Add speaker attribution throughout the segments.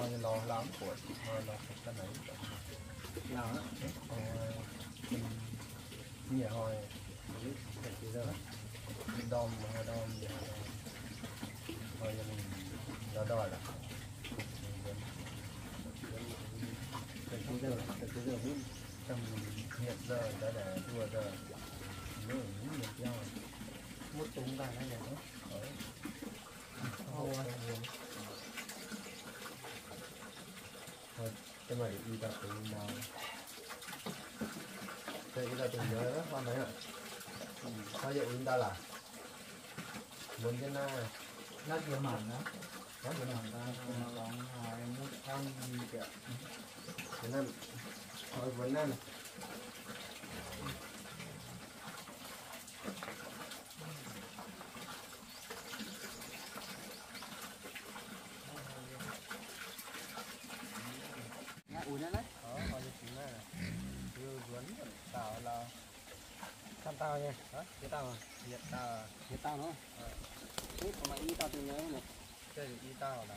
Speaker 1: tôi lo lắm của chị hoa lo cái này lo mình nhà hồi cái đó đom đom giờ hồi giờ lo đòi là
Speaker 2: cái gì đó cái gì
Speaker 1: đó biết trong hiện giờ đã để đua giờ mới những việc nhau
Speaker 2: một tung ra nó
Speaker 1: là
Speaker 2: nó
Speaker 1: cái mày đi đặt từ nào đây cái là từng nhớ đó quan thấy ạ sao vậy chúng ta là muốn cái na.
Speaker 2: Nó chưa mặn đó. Nó chưa mặn. Ta lóng hai mút ăn gì kìa
Speaker 1: cái năm hỏi vấn năm
Speaker 2: nhá ủi nó đấy
Speaker 1: đó hỏi cái chúng này như vấn tạo là
Speaker 2: thăm tao nha. Cái tao à?
Speaker 1: Hiện ta
Speaker 2: cái tao nữa Ủa, còn mày đi tao từ nhớ này.
Speaker 1: Cái gì? Đi tao là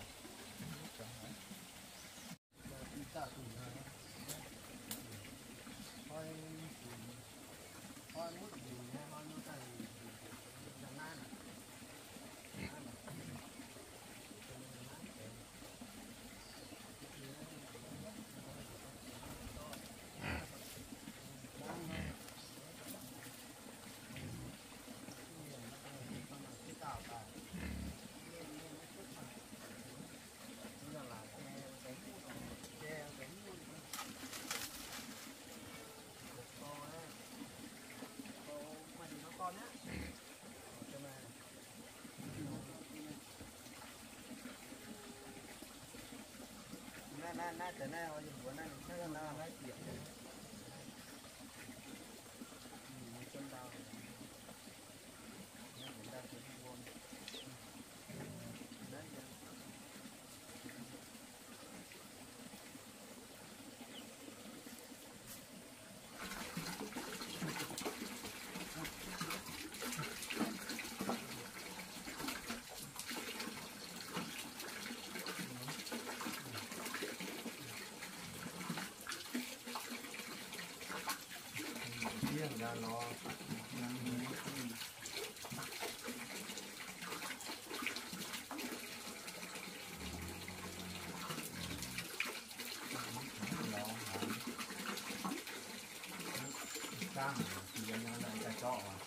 Speaker 1: 那真那我就不那你那个拿 riêng ra nó
Speaker 2: Cam thì giờ nó lại cái trọ à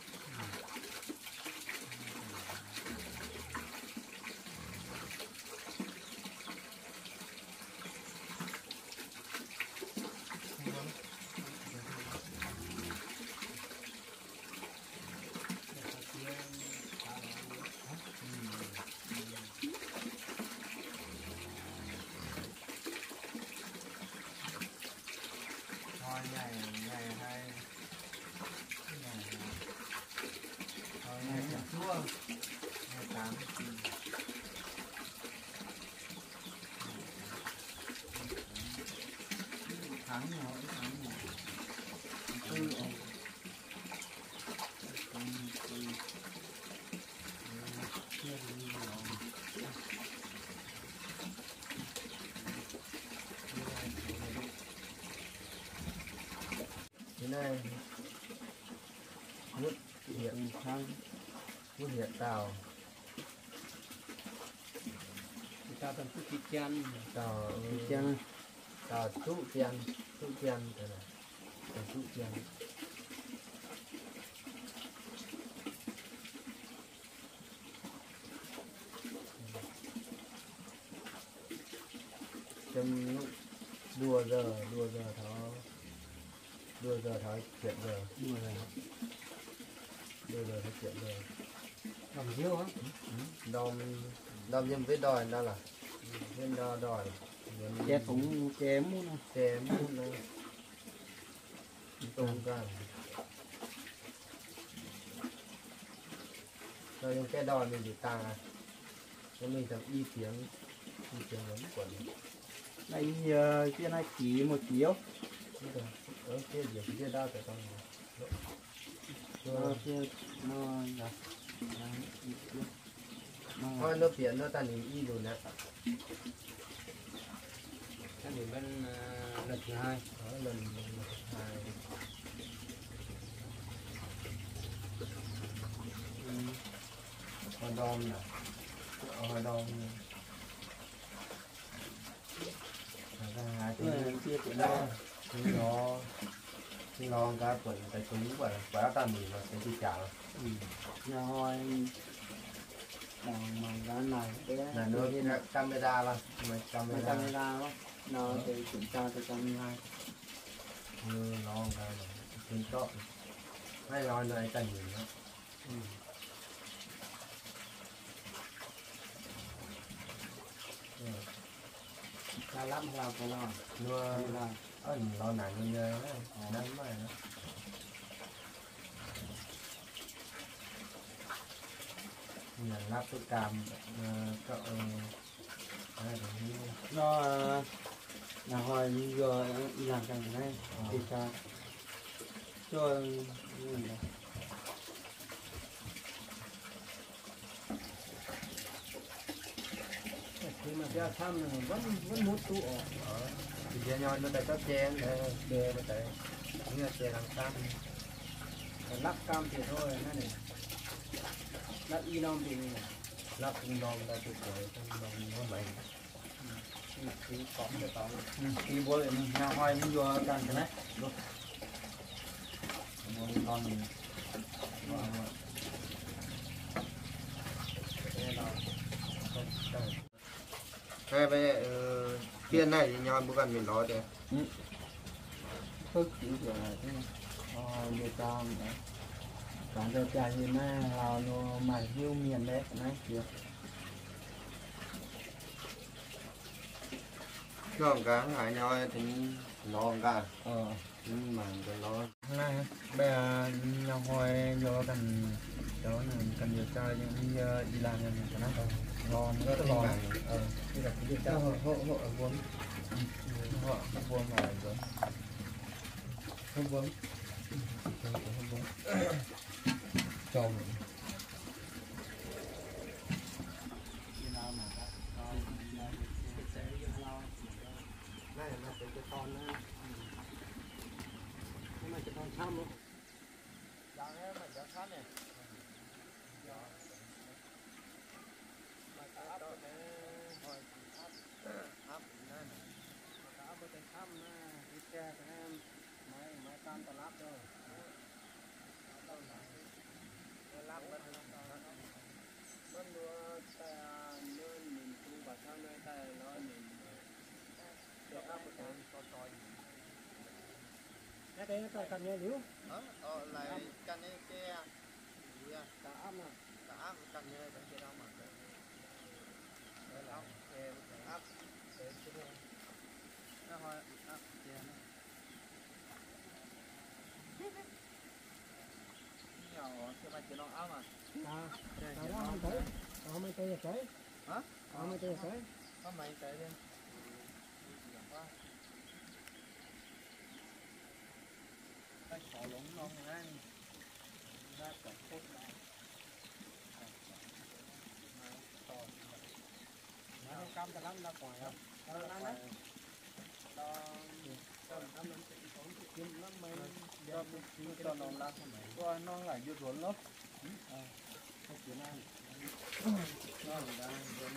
Speaker 1: thôi ngày ngày hai thôi ngày chả chua ngày tám
Speaker 2: tháng nhỏ tháng nhỏ tư ông công tư kia đi rồi
Speaker 1: thế này mút hiện
Speaker 2: tháng
Speaker 1: mút hiện tàu.
Speaker 2: Người ta toàn cứ kịch chân
Speaker 1: tàu
Speaker 2: kịch chân
Speaker 1: tàu trụ tiền trụ tiền thế này. Tàu trụ tiền chấm lúc đua giờ đua giờ thó đua giờ thó chuyện giờ.
Speaker 2: Đùa rồi
Speaker 1: đua giờ thó chuyện giờ
Speaker 2: làm hiếu á.
Speaker 1: Đom đom nhưng với đòi đó là viên đo đòi.
Speaker 2: Che cũng che muốn
Speaker 1: che mút này tung ra rồi những cái đòi mình bị tà. Cho mình tập y tiếng y tiếng vẫn quẩn
Speaker 2: đây giờ kia này chỉ một chiếu.
Speaker 1: Rồi. ở kia gì? Kia đau tại con
Speaker 2: nó kia nó nó
Speaker 1: thôi nó biển nó ta nhìn y rồi nè
Speaker 2: cái này bên ờ, lần thứ hai
Speaker 1: ở lần hai
Speaker 2: ừ.
Speaker 1: hoa đom nè hoa đom ra hai
Speaker 2: cái này
Speaker 1: tiếng
Speaker 2: chia của nó
Speaker 1: tiếng nó nó cái quần cái súng và quá ta mì mà sẽ đi
Speaker 2: ừ. nhà bằng bằng cái này cái
Speaker 1: là nữa cái camera là mà camera
Speaker 2: camera đó nó thì kiểm tra từ camera
Speaker 1: nó cái này tiếng chọn hay nói này cần gì nữa
Speaker 2: ừ.
Speaker 1: Ừ.
Speaker 2: là lắm là cái nào
Speaker 1: Nua
Speaker 2: là
Speaker 1: ở lo nặng như thế đó nắng mà nó nhà lắp cái cam cậu hai đồng như
Speaker 2: nó ờ, nhà hồi giờ làm cái này thì sao? Cho ừ, khi mà ra thăm thì vẫn vẫn muốn tụ ở
Speaker 1: thì giờ nhau nó tại chén để để nó tại như là chén làm sao.
Speaker 2: Lắp cam thì thôi nó này. Lắp y non thì
Speaker 1: lắp cũng non ra từ tuổi trong non nó mày
Speaker 2: thì cọm để cọm thì bố lại mình nhà hoài mình vừa càng cái này được bố mình
Speaker 1: hai bé kia này thì nhau bữa gần mình nói đấy
Speaker 2: thức chỉ là thế ờ để con đấy. Còn giờ cả gì mà là nó mày hiu miền đấy này kiểu
Speaker 1: nó cái hải nhau thì nó cả.
Speaker 2: Ờ.
Speaker 1: Nhưng mà cái nó
Speaker 2: này bây giờ nhà hoài vô cần chỗ này cần điều tra những giờ đi làm như thế này ngon rất ngon
Speaker 1: bằng ờ
Speaker 2: Đây là cái điều tra
Speaker 1: hộ
Speaker 2: hộ
Speaker 1: hộ hộ vuông
Speaker 2: hộ vuông mà rồi
Speaker 1: không vuông không vốn chồng này là cái cái con nó
Speaker 2: Cái này cái con thăm luôn
Speaker 1: em mà dạ sát này. Mà tá đó cái hồi áp áp này.
Speaker 2: Đã có thể thăm đi xe cho em máy máy tam tà lắp rồi
Speaker 1: Cái lắp bên
Speaker 2: bên đua ta nơi mình tu và sao nơi ta nói mình được áp một cái
Speaker 1: con coi
Speaker 2: cái đấy ta cần nghe liễu
Speaker 1: Ờ, ờ lại căn cái kia. Gì à?
Speaker 2: ta áp nào
Speaker 1: Cả căn như này vẫn chưa đâu mà. Đấy là em áp để chứ đâu.
Speaker 2: nó hỏi áp tiền
Speaker 1: Nhỏ cái mà chỉ nó áp mà.
Speaker 2: à ta đó không họ mới tay cái
Speaker 1: Hả?
Speaker 2: họ mới tay cái
Speaker 1: mày tới đi.
Speaker 2: cái khổ lũng non này ra cả phút này nó cam ta lắm ra ngoài không nó lắm đấy đó cho nó lắm sẽ có cái kim lắm mà do cái cho nó lắm rồi nó lại vô ruộng lắm à cái chuyện này nó là đang giống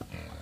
Speaker 3: Mm.